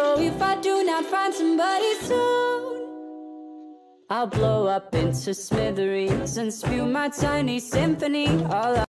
So if I do not find somebody soon, I'll blow up into smithereens and spew my tiny symphony all out.